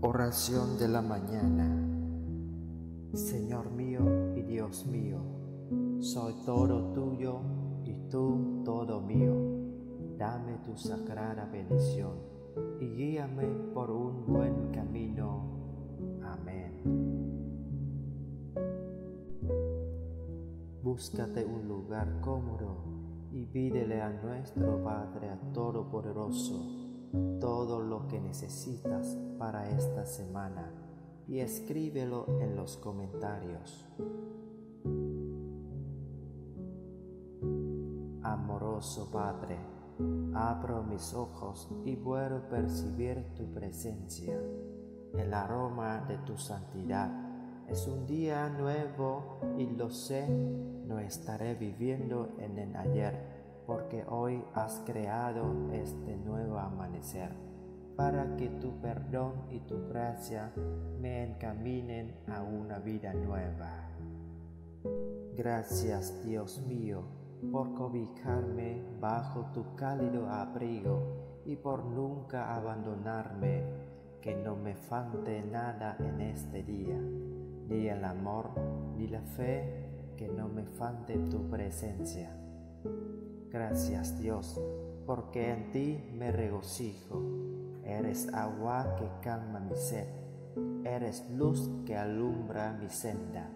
Oración de la mañana. Señor mío y Dios mío, soy todo tuyo y tú todo mío. Dame tu sagrada bendición y guíame por un buen camino. Amén. Búscate un lugar cómodo y pídele a nuestro Padre Todopoderoso todo lo que necesitas para esta semana y escríbelo en los comentarios. Amoroso Padre, abro mis ojos y puedo percibir tu presencia. El aroma de tu santidad es un día nuevo y lo sé, no estaré viviendo en el ayer porque hoy has creado este nuevo amanecer, para que tu perdón y tu gracia me encaminen a una vida nueva. Gracias Dios mío por cobijarme bajo tu cálido abrigo y por nunca abandonarme, que no me falte nada en este día, ni el amor ni la fe, que no me falte tu presencia Gracias Dios, porque en ti me regocijo. Eres agua que calma mi sed. Eres luz que alumbra mi senda.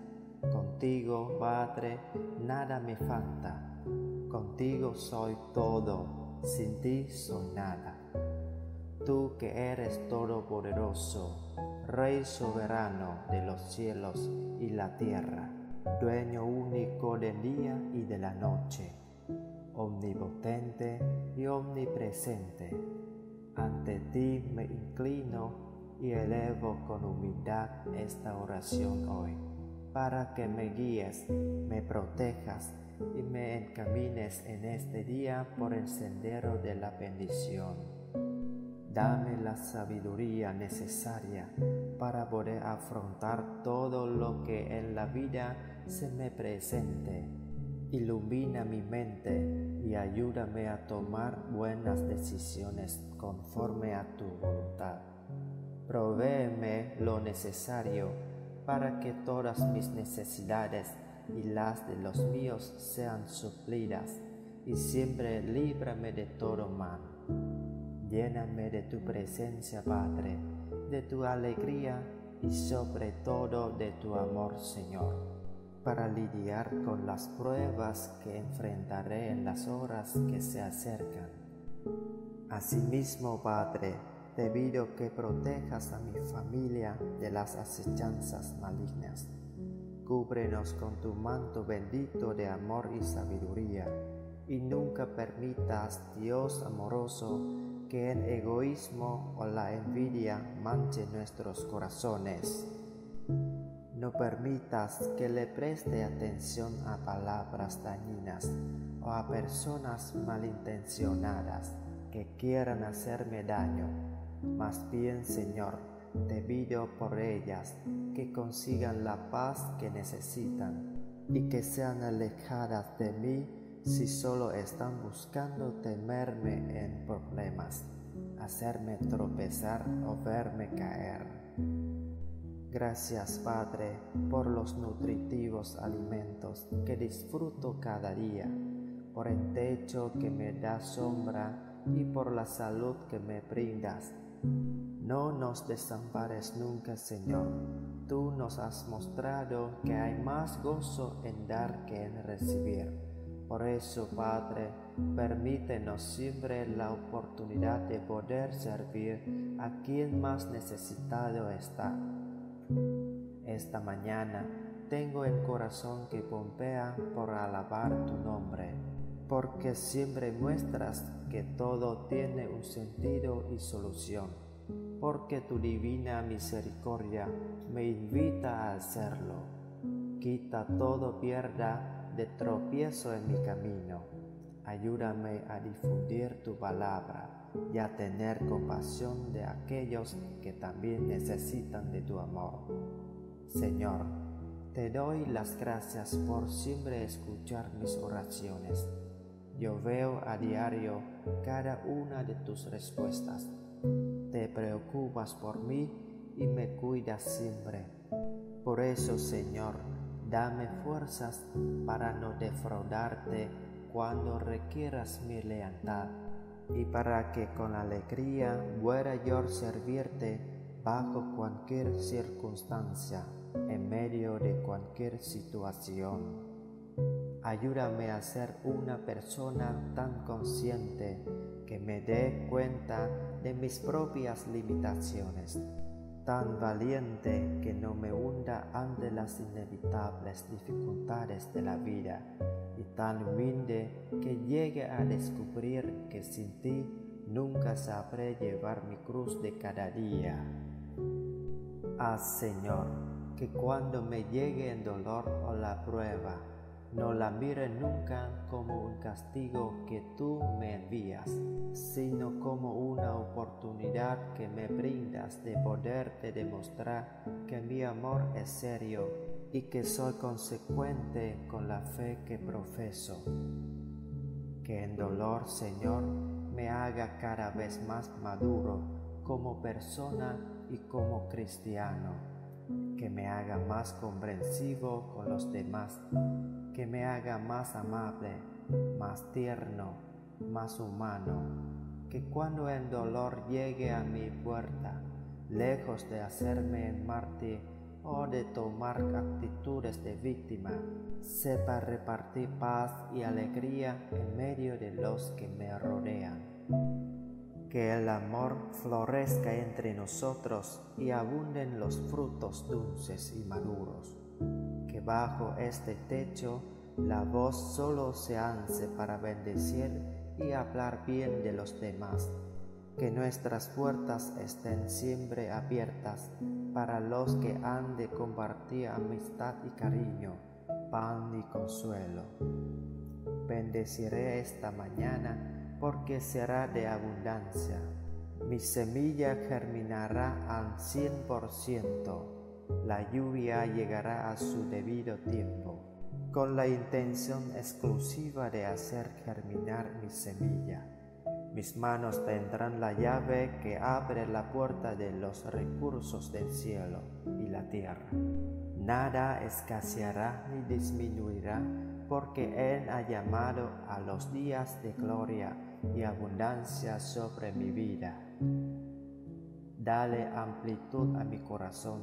Contigo, Padre, nada me falta. Contigo soy todo, sin ti soy nada. Tú que eres todopoderoso, Rey soberano de los cielos y la tierra, dueño único del día y de la noche omnipotente y omnipresente. Ante ti me inclino y elevo con humildad esta oración hoy, para que me guíes, me protejas y me encamines en este día por el sendero de la bendición. Dame la sabiduría necesaria para poder afrontar todo lo que en la vida se me presente Ilumina mi mente y ayúdame a tomar buenas decisiones conforme a tu voluntad. Provéeme lo necesario para que todas mis necesidades y las de los míos sean suplidas, y siempre líbrame de todo mal. Lléname de tu presencia, Padre, de tu alegría y sobre todo de tu amor, Señor para lidiar con las pruebas que enfrentaré en las horas que se acercan. Asimismo, Padre, te pido que protejas a mi familia de las acechanzas malignas. Cúbrenos con tu manto bendito de amor y sabiduría, y nunca permitas, Dios amoroso, que el egoísmo o la envidia manche nuestros corazones. No permitas que le preste atención a palabras dañinas o a personas malintencionadas que quieran hacerme daño. Más bien, Señor, te pido por ellas que consigan la paz que necesitan y que sean alejadas de mí si solo están buscando temerme en problemas, hacerme tropezar o verme caer. Gracias Padre por los nutritivos alimentos que disfruto cada día, por el techo que me da sombra y por la salud que me brindas. No nos desampares nunca, Señor. Tú nos has mostrado que hay más gozo en dar que en recibir. Por eso, Padre, permítenos siempre la oportunidad de poder servir a quien más necesitado está esta mañana tengo el corazón que pompea por alabar tu nombre, porque siempre muestras que todo tiene un sentido y solución, porque tu divina misericordia me invita a hacerlo. Quita todo pierda de tropiezo en mi camino. Ayúdame a difundir tu palabra y a tener compasión de aquellos que también necesitan de tu amor. Señor, te doy las gracias por siempre escuchar mis oraciones. Yo veo a diario cada una de tus respuestas. Te preocupas por mí y me cuidas siempre. Por eso, Señor, dame fuerzas para no defraudarte cuando requieras mi lealtad y para que con alegría pueda yo servirte bajo cualquier circunstancia, en medio de cualquier situación. Ayúdame a ser una persona tan consciente que me dé cuenta de mis propias limitaciones, tan valiente que no me hunda ante las inevitables dificultades de la vida y tan humilde que llegue a descubrir que sin ti nunca sabré llevar mi cruz de cada día. Haz, Señor, que cuando me llegue el dolor o la prueba, no la mire nunca como un castigo que tú me envías, sino como una oportunidad que me brindas de poderte demostrar que mi amor es serio y que soy consecuente con la fe que profeso. Que en dolor, Señor, me haga cada vez más maduro como persona y como cristiano, que me haga más comprensivo con los demás que me haga más amable, más tierno, más humano, que cuando el dolor llegue a mi puerta, lejos de hacerme mártir o de tomar actitudes de víctima, sepa repartir paz y alegría en medio de los que me rodean. Que el amor florezca entre nosotros y abunden los frutos dulces y maduros que bajo este techo la voz solo se alce para bendecir y hablar bien de los demás. Que nuestras puertas estén siempre abiertas para los que han de compartir amistad y cariño, pan y consuelo. Bendeciré esta mañana porque será de abundancia. Mi semilla germinará al cien por ciento la lluvia llegará a su debido tiempo, con la intención exclusiva de hacer germinar mi semilla. Mis manos tendrán la llave que abre la puerta de los recursos del cielo y la tierra. Nada escaseará ni disminuirá, porque Él ha llamado a los días de gloria y abundancia sobre mi vida. Dale amplitud a mi corazón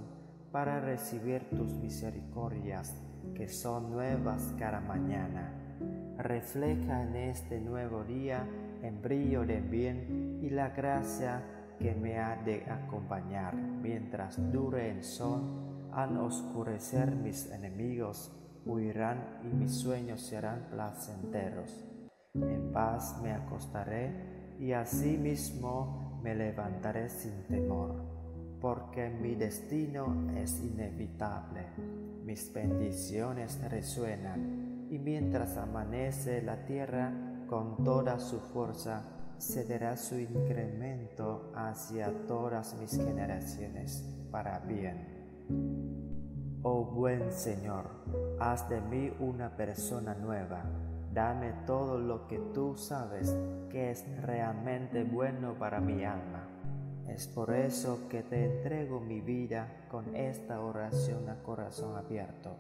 para recibir tus misericordias que son nuevas cada mañana. Refleja en este nuevo día el brillo del bien y la gracia que me ha de acompañar mientras dure el sol. Al oscurecer mis enemigos huirán y mis sueños serán placenteros. En paz me acostaré y asimismo me levantaré sin temor porque mi destino es inevitable. Mis bendiciones resuenan y mientras amanece la tierra con toda su fuerza, cederá su incremento hacia todas mis generaciones para bien. Oh buen Señor, haz de mí una persona nueva. Dame todo lo que tú sabes que es realmente bueno para mi alma es por eso que te entrego mi vida con esta oración a corazón abierto,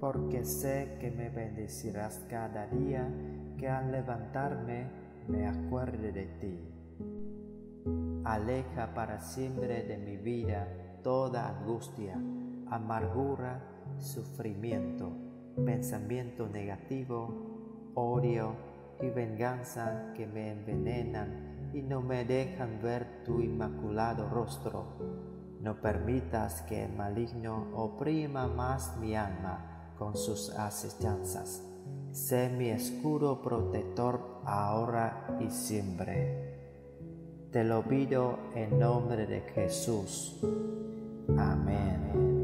porque sé que me bendecirás cada día que al levantarme me acuerde de ti. Aleja para siempre de mi vida toda angustia, amargura, sufrimiento, pensamiento negativo, odio y venganza que me envenenan y no me dejan ver tu inmaculado rostro. No permitas que el maligno oprima más mi alma con sus acechanzas. Sé mi escudo protector ahora y siempre. Te lo pido en nombre de Jesús. Amén.